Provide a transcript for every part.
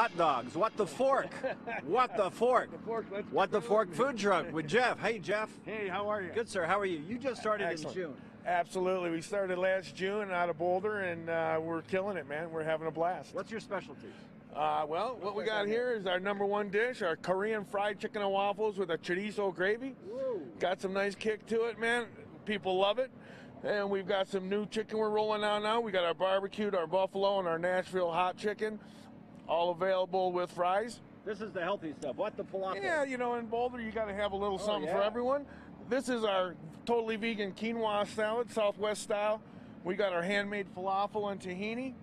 Hot dogs. What the fork? What the fork? The fork, What the fork food truck with Jeff. Hey Jeff. Hey, how are you? Good sir. How are you? You just started Excellent. in June. Absolutely. We started last June out of Boulder, and uh, we're killing it, man. We're having a blast. What's your specialty? Uh, well, what we got here is our number one dish, our Korean fried chicken and waffles with a chorizo gravy. Whoa. Got some nice kick to it, man. People love it. And we've got some new chicken we're rolling out now. We got our barbecued, our buffalo, and our Nashville hot chicken, all available with fries. This is the healthy stuff. What the falafel? Yeah, you know, in Boulder, you got to have a little Oh, something for everyone. This is our totally vegan quinoa salad, Southwest style. We got our handmade falafel and tahini,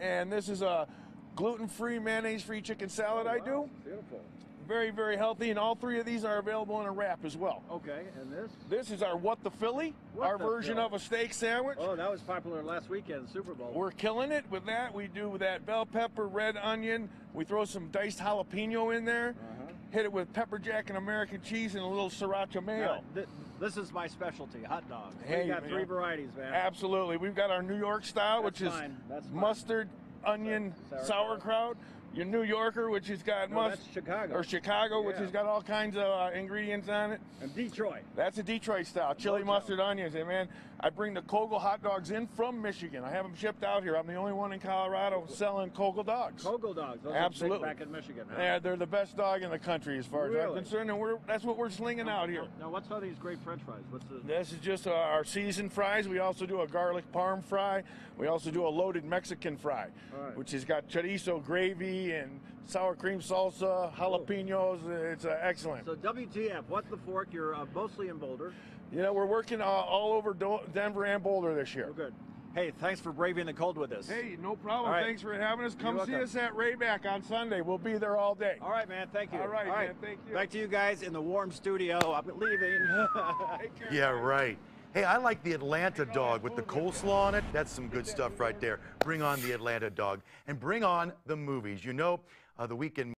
and this is a gluten-free, mayonnaise-free chicken salad oh, I do. Beautiful. Very, very healthy, and all three of these are available in a wrap as well. Okay, and this? This is our What the Philly, What our the version Philly? of a steak sandwich. Oh, that was popular last weekend, Super Bowl. We're killing it with that. We do that bell pepper, red onion. We throw some diced jalapeno in there. Uh-huh. Hit it with pepper jack and American cheese and a little sriracha mayo. Now, thi- this is my specialty, hot dogs. Hey, we got man. three varieties, man. Absolutely. We've got our New York style, That's which is fine. That's mustard, onion, Sauerkraut. sauerkraut. Your New Yorker, which has got No, mustard. Chicago. Or Chicago, which has got all kinds of uh, ingredients on it. And Detroit. That's a Detroit style, chili mustard onions. And man, I bring the Koegel hot dogs in from Michigan. I have them shipped out here. I'm the only one in Colorado selling Koegel dogs. Koegel dogs. Those Absolutely. Back in Michigan. huh? Yeah, they're the best dog in the country as far as I'm concerned, and we're that's what we're slinging out here. Now, what's all these great French fries? What's the? This is just uh, our seasoned fries. We also do a garlic parm fry. We also do a loaded Mexican fry, right. which has got chorizo gravy and sour cream salsa, jalapenos. It's uh, excellent. So WTF? What's the fork? You're uh, mostly in Boulder. you know, we're working uh, all over Do- Denver and Boulder this year. Oh, good. Hey, thanks for braving the cold with us. Hey, no problem. All right. Thanks for having us. Come You're see welcome. us at Rayback on Sunday. We'll be there all day. All right, man. Thank you. All right, man, thank you. Back to you guys in the warm studio. I'm leaving. Take care. Yeah, right. Hey, I like the Atlanta dog with the coleslaw on it. That's some good stuff right there. Bring on the Atlanta dog and bring on the movies. You know, uh, the weekend